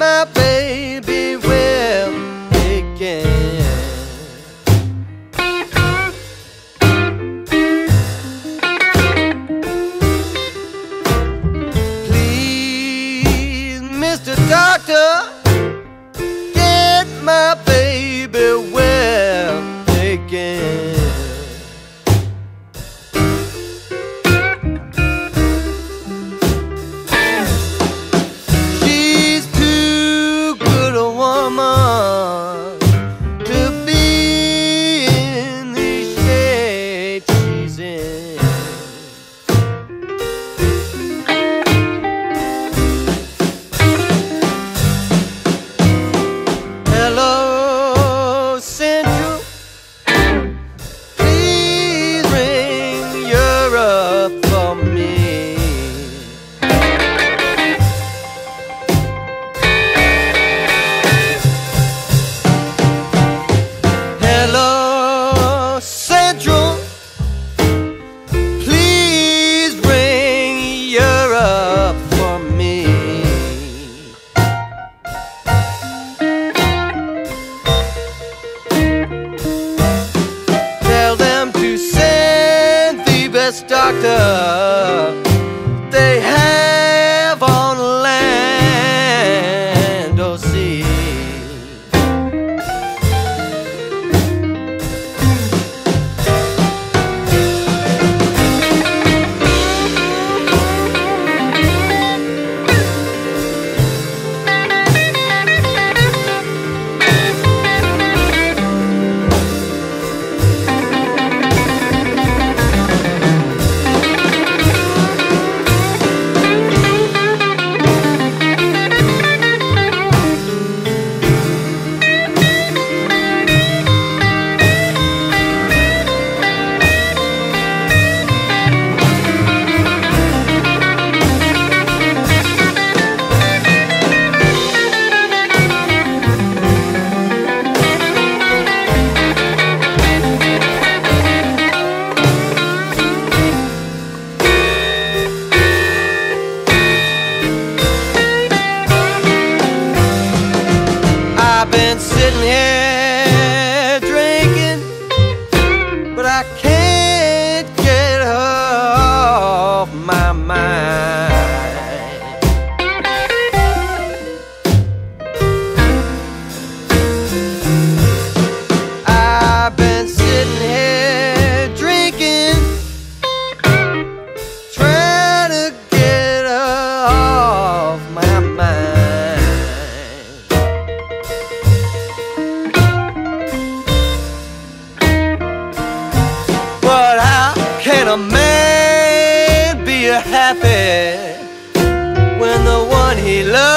my baby well again. Please, Mr. Doctor, get my baby. حركته I can. a man be happy when the one he loves?